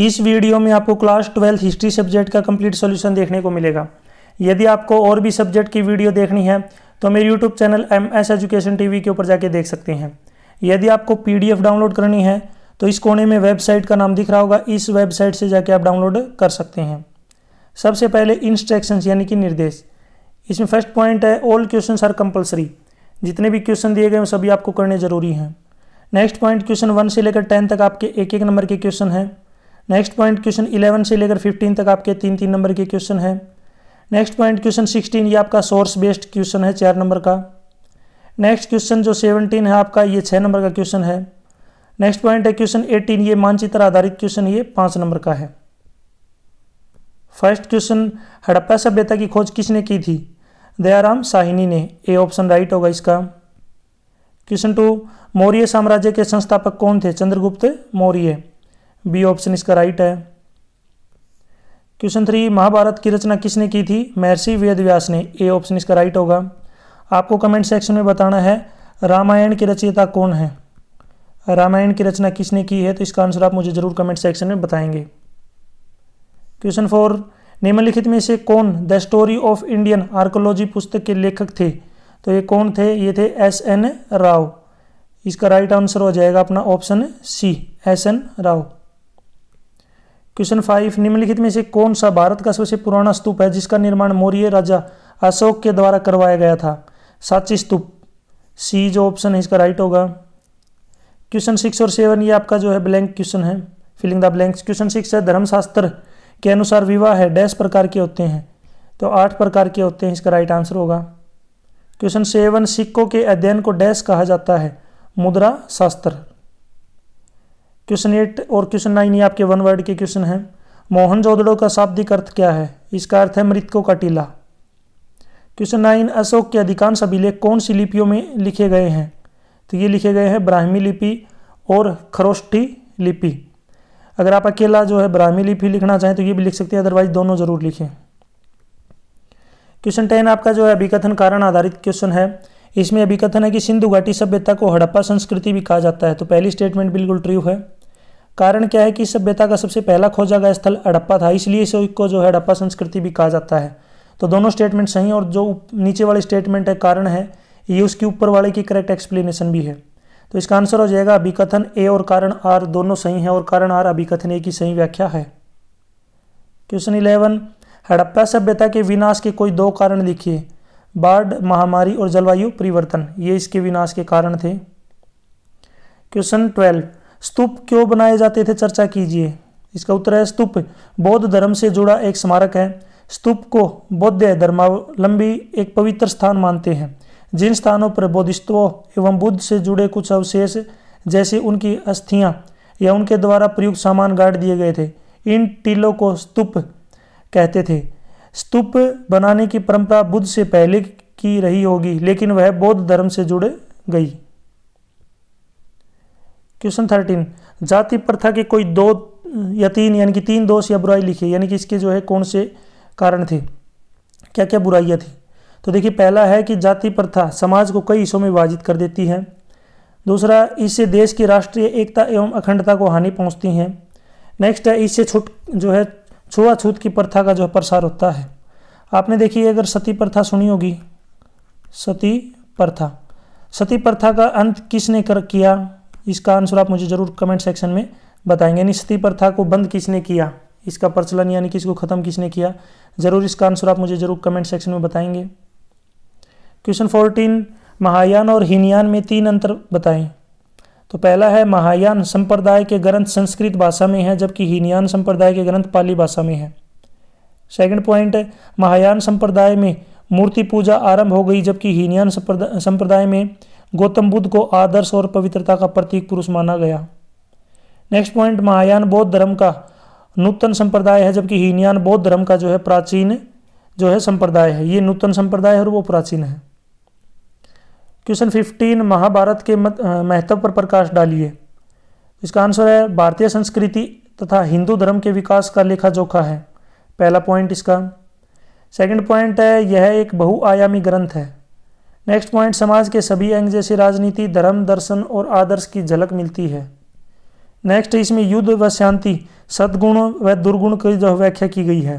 इस वीडियो में आपको क्लास ट्वेल्थ हिस्ट्री सब्जेक्ट का कंप्लीट सॉल्यूशन देखने को मिलेगा। यदि आपको और भी सब्जेक्ट की वीडियो देखनी है तो मेरे YouTube channel M S education TV के ऊपर जाके देख सकते हैं। यदि आपको पीडीएफ डाउनलोड करनी है तो इस कोने में वेबसाइट का नाम दिख रहा होगा। इस वेबसाइट से जाके आप डाउनलोड कर सकते हैं। सबसे पहले इंस्ट्रक्शंस यानी कि निर्देश। इसमें फ़र्स्ट पॉइंट है ऑल क्वेश्चन आर कंपलसरी जितने भी क्वेश्चन दिए गए हैं सभी आपको करने ज़रूरी हैं। नेक्स्ट पॉइंट क्वेश्चन वन से लेकर टेन तक आपके एक एक नंबर के क्वेश्चन हैं। नेक्स्ट पॉइंट क्वेश्चन इलेवन से लेकर फिफ्टीन तक आपके तीन तीन नंबर के क्वेश्चन हैं। नेक्स्ट पॉइंट क्वेश्चन सिक्सटीन ये आपका सोर्स बेस्ड क्वेश्चन है चार नंबर का। नेक्स्ट क्वेश्चन जो सेवनटीन है आपका, ये छः नंबर का क्वेश्चन है। नेक्स्ट पॉइंट है क्वेश्चन एटीन ये मानचित्र आधारित क्वेश्चन ये पाँच नंबर का है। फ़र्स्ट क्वेश्चन हड़प्पा सभ्यता की खोज किसने की थी? दयाराम साहिनी ने ए ऑप्शन राइट होगा इसका। क्वेश्चन टू मौर्य साम्राज्य के संस्थापक कौन थे? चंद्रगुप्त, मौर्य। बी ऑप्शन इसका राइट है। क्वेश्चन थ्री महाभारत की रचना किसने की थी? महर्षि वेदव्यास ने। ए ऑप्शन इसका राइट होगा। आपको कमेंट सेक्शन में बताना है, रामायण की रचयिता कौन है? रामायण की रचना किसने की है? तो इसका आंसर आप मुझे ज़रूर कमेंट सेक्शन में बताएँगे। क्वेश्चन फोर निम्नलिखित में से कौन the story of Indian archaeology पुस्तक के लेखक थे? तो ये कौन थे? ये थे एस एन राव इसका राइट आंसर हो जाएगा अपना option C S N Rao question five, निम्नलिखित में से कौन सा भारत का सबसे पुराना स्तूप है जिसका निर्माण मौर्य राजा अशोक के द्वारा करवाया गया था? साची स्तूप। सी जो ऑप्शन है, इसका राइट होगा। क्वेश्चन सिक्स और सेवन ये आपका जो है ब्लैंक क्वेश्चन है। Filling the blanks question six है, धर्मशास्त्र के अनुसार विवाह है। डैश प्रकार के होते हैं। तो आठ प्रकार के होते हैं, इसका राइट आंसर होगा। क्वेश्चन सेवन सिक्कों के अध्ययन को डैश कहा जाता है। मुद्रा शास्त्र क्वेश्चन एट और क्वेश्चन नाइन, ये आपके वन वर्ड के क्वेश्चन हैं। मोहन जोदड़ो का शाब्दिक अर्थ क्या है? इसका अर्थ है मृतकों का टीला। क्वेश्चन नाइन, अशोक के अधिकांश अभिलेख कौन सी लिपियों में लिखे गए हैं? तो ये लिखे गए हैं ब्राह्मी लिपि और खरोष्ठी लिपि। अगर आप अकेला जो है ब्राह्मी लिपि लिखना चाहें तो ये भी लिख सकते हैं अदरवाइज़ दोनों ज़रूर लिखें। क्वेश्चन टेन, आपका जो है अभिकथन कारण आधारित क्वेश्चन है। इसमें अभिकथन है कि सिंधु घाटी सभ्यता को हड़प्पा संस्कृति भी कहा जाता है। तो पहली स्टेटमेंट बिल्कुल ट्रू है। कारण क्या है कि सभ्यता का सबसे पहला खोजा गया स्थल हड़प्पा था, इसलिए इसको जो है हड़प्पा संस्कृति भी कहा जाता है। तो दोनों स्टेटमेंट सही और जो नीचे वाली स्टेटमेंट है, कारण है, ये उसके ऊपर वाले की करेक्ट एक्सप्लेनेशन भी है। तो इसका आंसर हो जाएगा अभिकथन ए और कारण आर दोनों सही हैं और कारण आर अभिकथन ए की सही व्याख्या है। क्वेश्चन इलेवन हड़प्पा सभ्यता के विनाश के कोई दो कारण लिखिए। बाढ़, महामारी और जलवायु परिवर्तन, ये इसके विनाश के कारण थे। क्वेश्चन ट्वेल्व स्तूप क्यों बनाए जाते थे? चर्चा कीजिए। इसका उत्तर है स्तूप। बौद्ध धर्म से जुड़ा एक स्मारक है। स्तूप को बौद्ध धर्मावलंबी एक पवित्र स्थान मानते हैं। जिन स्थानों पर बौद्धिस्तों एवं बुद्ध से जुड़े कुछ अवशेष, जैसे उनकी अस्थियाँ या उनके द्वारा प्रयुक्त सामान गाड़ दिए गए थे, इन टीलों को स्तूप कहते थे। स्तूप बनाने की परंपरा बुद्ध से पहले की रही होगी, लेकिन वह बौद्ध धर्म से जुड़ गई। क्वेश्चन थर्टीन, जाति प्रथा के कोई दो, या तीन, यानी कि तीन दोष या बुराई लिखी, यानी कि इसके जो है कौन से कारण थे? क्या क्या बुराइयाँ थी? तो देखिए, पहला है कि जाति प्रथा समाज को कई हिस्सों में विभाजित कर देती है। दूसरा, इससे देश की राष्ट्रीय एकता एवं अखंडता को हानि पहुँचती है। नेक्स्ट है, इससे छुट, जो है छुआछूत की प्रथा का जो है प्रसार होता है। आपने देखिए, अगर सती प्रथा सुनी होगी। सती प्रथा। सती प्रथा का अंत किसने कर, किया? इसका आंसर आप मुझे ज़रूर कमेंट सेक्शन में बताएँगे। यानी सती प्रथा को बंद किसने किया? इसका प्रचलन यानी कि इसको ख़त्म किसने किया? ज़रूर इसका आंसर आप मुझे ज़रूर कमेंट सेक्शन में बताएँगे। क्वेश्चन फोर्टीन महायान और हीनयान में तीन अंतर बताएँ। तो पहला है, महायान संप्रदाय के ग्रंथ संस्कृत भाषा में है, जबकि हीनयान संप्रदाय के ग्रंथ पाली भाषा में है। सेकंड पॉइंट महायान संप्रदाय में मूर्ति पूजा आरंभ हो गई, जबकि हीनयान संप्रदाय में गौतम बुद्ध को आदर्श और पवित्रता का प्रतीक पुरुष माना गया। नेक्स्ट पॉइंट महायान बौद्ध धर्म का नूतन संप्रदाय है, जबकि हीनयान बौद्ध धर्म का जो है प्राचीन जो है संप्रदाय है। ये नूतन संप्रदाय है और वो प्राचीन है। क्वेश्चन फिफ्टीन महाभारत के महत्व पर प्रकाश डालिए। इसका आंसर है, भारतीय संस्कृति तथा हिंदू धर्म के विकास का लेखा जोखा है। पहला पॉइंट इसका। सेकंड पॉइंट है, यह एक बहुआयामी ग्रंथ है। नेक्स्ट पॉइंट समाज के सभी अंग जैसे राजनीति, धर्म, दर्शन और आदर्श की झलक मिलती है। नेक्स्ट इसमें युद्ध व शांति, सद्गुण व दुर्गुण की जो व्याख्या की गई है।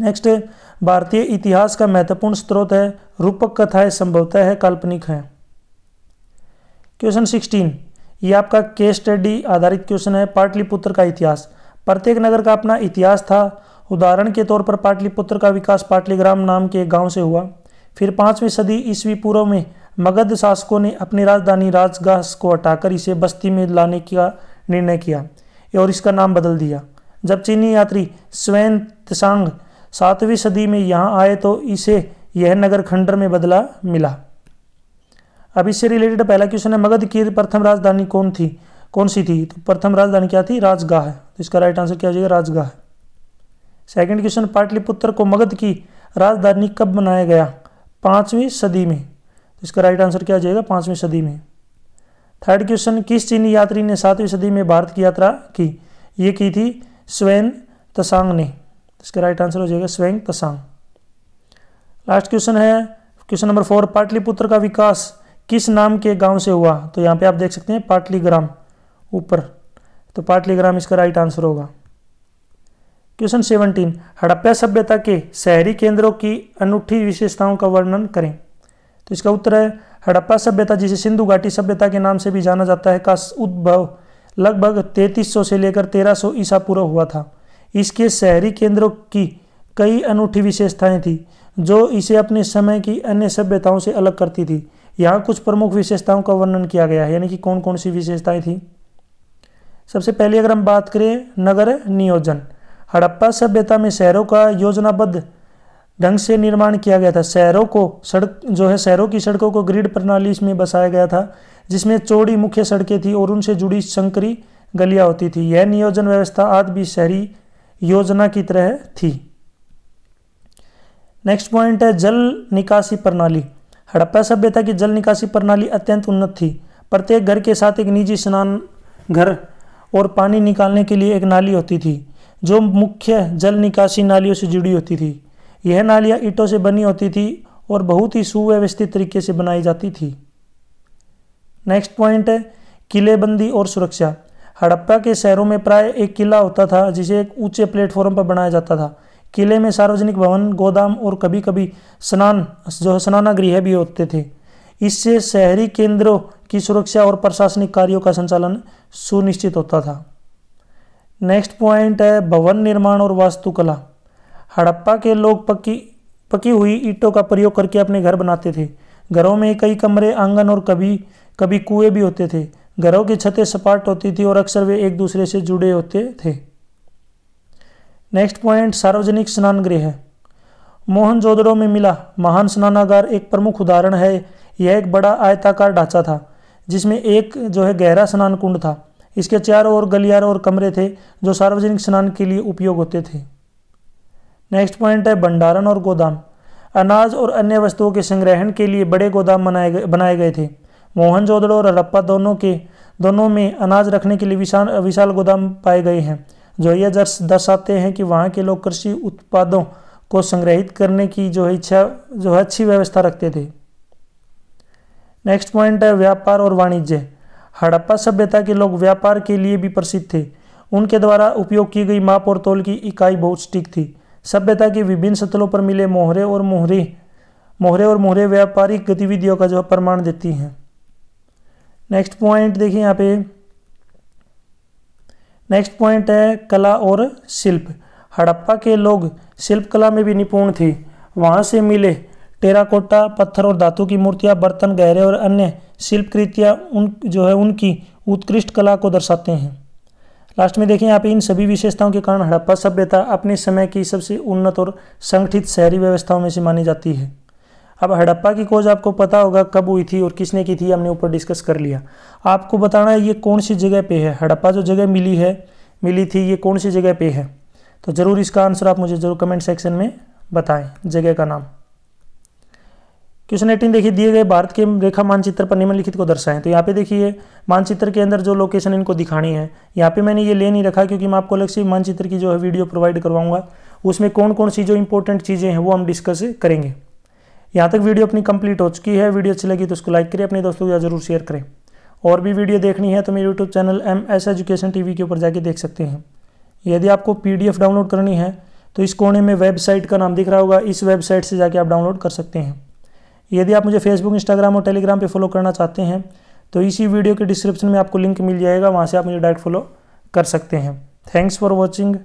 नेक्स्ट भारतीय इतिहास का महत्वपूर्ण स्रोत है, रूपक कथाएँ संभवतः है, काल्पनिक है। क्वेश्चन सिक्सटीन ये आपका केस स्टडी आधारित क्वेश्चन है, पाटलिपुत्र का इतिहास। प्रत्येक नगर का अपना इतिहास था। उदाहरण के तौर पर पाटलिपुत्र का विकास पाटलिग्राम नाम के गाँव से हुआ। फिर पांचवीं सदी ईस्वी पूर्व में मगध शासकों ने अपनी राजधानी राजगाह को हटाकर इसे बस्ती में लाने का निर्णय किया और इसका नाम बदल दिया। जब चीनी यात्री स्वयं तसांग सातवीं सदी में यहाँ आए तो इसे यह नगर खंडर में बदला मिला। अब इससे रिलेटेड पहला क्वेश्चन है, मगध की प्रथम राजधानी कौन थी? कौन सी थी? तो प्रथम राजधानी क्या थी? राजगाह है। तो इसका राइट आंसर क्या हो जाएगा राजगाह सेकंड क्वेश्चन पाटलिपुत्र को मगध की राजधानी कब बनाया गया? पांचवीं सदी में। तो इसका राइट आंसर क्या हो जाएगा? पांचवीं सदी में। थर्ड क्वेश्चन किस चीनी यात्री ने सातवीं सदी में भारत की यात्रा की? ये की थी स्वयं तसांग ने। इसका राइट आंसर हो जाएगा स्वयं तसांग लास्ट क्वेश्चन है क्वेश्चन नंबर फोर पाटलिपुत्र का विकास किस नाम के गाँव से हुआ? तो यहाँ पे आप देख सकते हैं पाटलीग्राम, ऊपर। तो पाटलीग्राम इसका राइट आंसर होगा। क्वेश्चन सेवनटीन, हड़प्पा सभ्यता के शहरी केंद्रों की अनूठी विशेषताओं का वर्णन करें। तो इसका उत्तर है, हड़प्पा सभ्यता, जिसे सिंधु घाटी सभ्यता के नाम से भी जाना जाता है, का उद्भव लगभग 3300 से लेकर 1300 ईसा पूर्व हुआ था। इसके शहरी केंद्रों की कई अनूठी विशेषताएँ थी, जो इसे अपने समय की अन्य सभ्यताओं से अलग करती थी। यहाँ कुछ प्रमुख विशेषताओं का वर्णन किया गया है, यानी कि कौन कौन सी विशेषताएँ थी? सबसे पहले अगर हम बात करें, नगर नियोजन। हड़प्पा सभ्यता में शहरों का योजनाबद्ध ढंग से निर्माण किया गया था। शहरों को सड़क, जो है शहरों की सड़कों को ग्रिड प्रणाली में बसाया गया था, जिसमें चौड़ी मुख्य सड़कें थी और उनसे जुड़ी संकरी गलियाँ होती थी। यह नियोजन व्यवस्था आज भी शहरी योजना की तरह थी। नेक्स्ट पॉइंट है जल निकासी प्रणाली। हड़प्पा सभ्यता की जल निकासी प्रणाली अत्यंत उन्नत थी। प्रत्येक घर के साथ एक निजी स्नान घर और पानी निकालने के लिए एक नाली होती थी। जो मुख्य जल निकासी नालियों से जुड़ी होती थी। यह नालियाँ ईंटों से बनी होती थी और बहुत ही सुव्यवस्थित तरीके से बनाई जाती थी। नेक्स्ट पॉइंट है, किलेबंदी और सुरक्षा। हड़प्पा के शहरों में प्राय एक किला होता था, जिसे एक ऊँचे प्लेटफॉर्म पर बनाया जाता था। किले में सार्वजनिक भवन, गोदाम और कभी कभी स्नान, जो स्नानागृह भी होते थे। इससे शहरी केंद्रों की सुरक्षा और प्रशासनिक कार्यों का संचालन सुनिश्चित होता था। नेक्स्ट पॉइंट है, भवन निर्माण और वास्तुकला। हड़प्पा के लोग पक्की पकी हुई ईंटों का प्रयोग करके अपने घर बनाते थे। घरों में कई कमरे, आँगन और कभी कभी कुएँ भी होते थे। घरों की छतें सपाट होती थी और अक्सर वे एक दूसरे से जुड़े होते थे। नेक्स्ट पॉइंट सार्वजनिक स्नान गृह है मोहनजोदड़ो में मिला। महान स्नानागार एक प्रमुख उदाहरण है। यह एक बड़ा आयताकार ढांचा था, जिसमें एक जो है गहरा स्नान कुंड था। इसके चारों ओर गलियारे और कमरे थे, जो सार्वजनिक स्नान के लिए उपयोग होते थे। नेक्स्ट पॉइंट है भंडारण और गोदाम। अनाज और अन्य वस्तुओं के संग्रहण के लिए बड़े गोदाम बनाए गए बनाए गए थे। मोहनजोदड़ो और हड़प्पा दोनों के, दोनों में अनाज रखने के लिए विशाल विशाल गोदाम पाए गए हैं। जो ये दर्शाते हैं कि वहाँ के लोग कृषि उत्पादों को संग्रहित करने की जो इच्छा, जो है अच्छी व्यवस्था रखते थे। नेक्स्ट पॉइंट है व्यापार और वाणिज्य। हड़प्पा सभ्यता के लोग व्यापार के लिए भी प्रसिद्ध थे। उनके द्वारा उपयोग की गई माप और तोल की इकाई बहुत स्टिक थी। सभ्यता के विभिन्न सतलों पर मिले मोहरे और मोहरे मोहरे और मोहरे व्यापारिक गतिविधियों का जो प्रमाण देती हैं। नेक्स्ट पॉइंट देखिए यहाँ पे। नेक्स्ट पॉइंट है कला और शिल्प। हड़प्पा के लोग शिल्प कला में भी निपुण थे। वहाँ से मिले टेराकोटा, पत्थर और धातु की मूर्तियाँ, बर्तन, गहरे और अन्य शिल्प कृतियाँ उन, जो है उनकी उत्कृष्ट कला को दर्शाते हैं। लास्ट में देखें यहाँ पे इन सभी विशेषताओं के कारण हड़प्पा सभ्यता अपने समय की सबसे उन्नत और संगठित शहरी व्यवस्थाओं में से मानी जाती है। अब हड़प्पा की खोज आपको पता होगा कब हुई थी और किसने की थी, हमने ऊपर डिस्कस कर लिया। आपको बताना है ये कौन सी जगह पे है? हड़प्पा जो जगह मिली है, मिली थी, ये कौन सी जगह पे है? तो ज़रूर इसका आंसर आप मुझे ज़रूर कमेंट सेक्शन में बताएँ, जगह का नाम। क्वेश्चन एटीन देखिए दिए गए भारत के रेखा मानचित्र पर निम्नलिखित को दर्शाएँ। तो यहाँ पे देखिए, मानचित्र के अंदर जो लोकेशन इनको दिखानी है, यहाँ पे मैंने ये ले नहीं रखा क्योंकि मैं आपको अलग से मानचित्र की जो है वीडियो प्रोवाइड करवाऊँगा। उसमें कौन कौन सी जो इंपॉर्टेंट चीज़ें हैं वो हम डिस्कस करेंगे। यहाँ तक वीडियो अपनी कंप्लीट हो चुकी है। वीडियो अच्छी लगी तो उसको लाइक करें, अपने दोस्तों को ज़रूर शेयर करें। और भी वीडियो देखनी है तो मेरे YouTube channel M S education T के ऊपर जाके देख सकते हैं। यदि आपको पीडीएफ डाउनलोड करनी है तो इस कोने में वेबसाइट का नाम दिख रहा होगा। इस वेबसाइट से जाके आप डाउनलोड कर सकते हैं। यदि आप मुझे फेसबुक इंस्टाग्राम और टेलीग्राम पे फॉलो करना चाहते हैं तो इसी वीडियो के डिस्क्रिप्शन में आपको लिंक मिल जाएगा, वहाँ से आप मुझे डायरेक्ट फॉलो कर सकते हैं। Thanks for watching